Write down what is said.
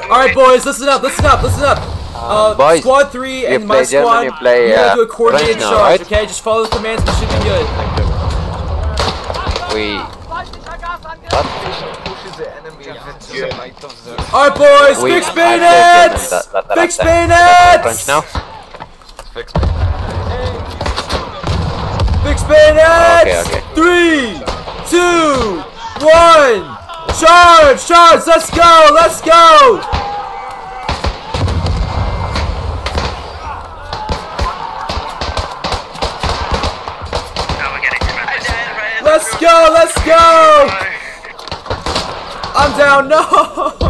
Alright, boys, listen up, listen up, listen up. Uh, boys, squad 3 and my play German, squad, you play, we gotta uh, do a coordinated French now, charge, right? okay? Just follow the commands, we should be good. We. Pushes the enemy into the might of the Alright, boys, we fix I played bayonets! That- that- that- Fix that- that- bayonets! Now? fix me. Fix bayonets! Okay, okay. Three, two, one! Charge! Charge! Let's go! Let's go! Let's go! Let's go! I'm down. No!